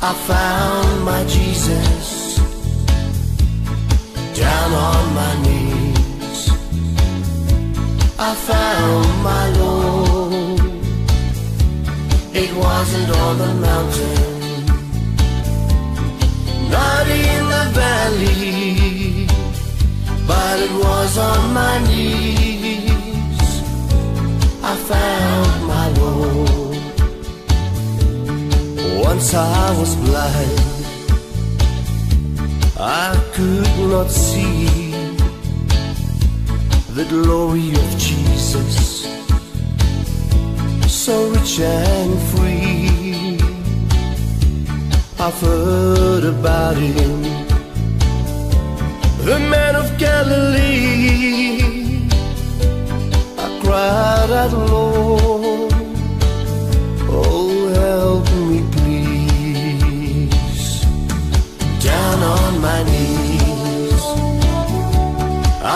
I found my Jesus down on my knees. I found my Lord. It wasn't on the mountain, not in the valley, but it was on my knees. I found Once I was blind, I could not see the glory of Jesus, so rich and free. I've heard about him,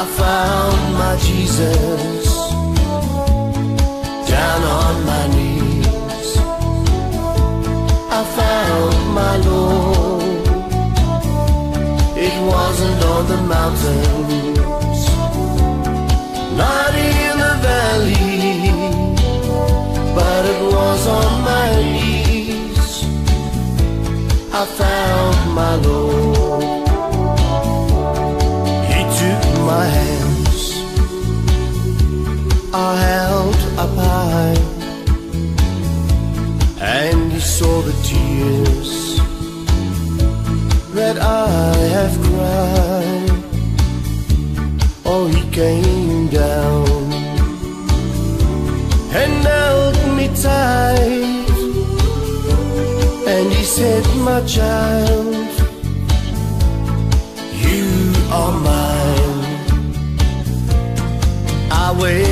I found my Jesus. Down on my knees, I found my Lord. It wasn't on the mountains, not in the valley, but it was on my knees. I found my Lord. I held up high, and he saw the tears that I have cried. Oh, he came down and held me tight. And he said, My child, you are mine. I went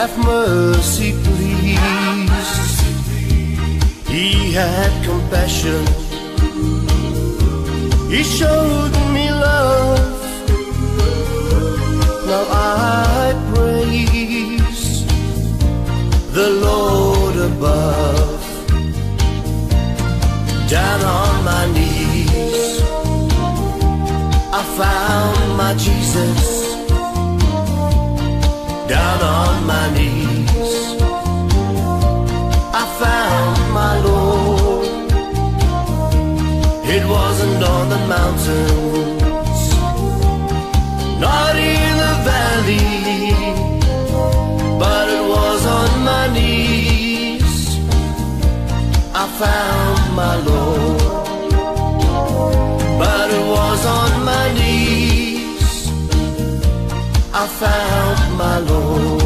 have mercy, please. He had compassion. He showed me love. Now I praise the Lord above. Down on my knees, I found my Jesus. Down on my knees, I found my Lord. It wasn't on the mountains, not in the valley, but it was on my knees. I found my Lord, but it was on my knees. I found my Lord.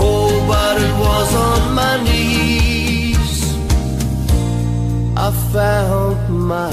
Oh, but it was on my knees. I found my